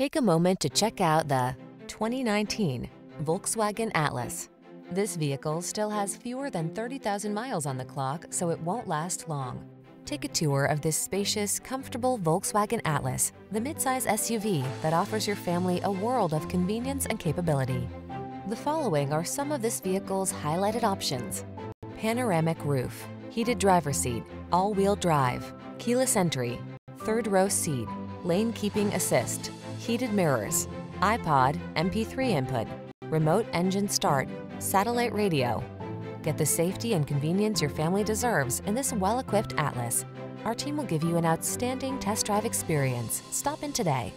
Take a moment to check out the 2019 Volkswagen Atlas. This vehicle still has fewer than 30,000 miles on the clock, so it won't last long. Take a tour of this spacious, comfortable Volkswagen Atlas, the midsize SUV that offers your family a world of convenience and capability. The following are some of this vehicle's highlighted options. Panoramic roof, heated driver seat, all-wheel drive, keyless entry, third row seat, lane keeping assist, heated mirrors, iPod, MP3 input, remote engine start, satellite radio. Get the safety and convenience your family deserves in this well-equipped Atlas. Our team will give you an outstanding test drive experience. Stop in today.